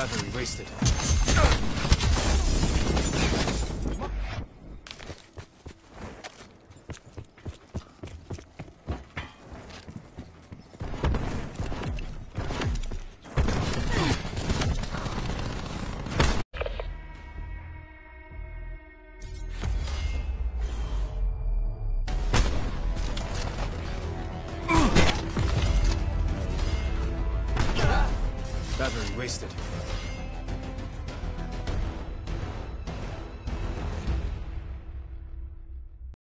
Battery wasted. Battery wasted.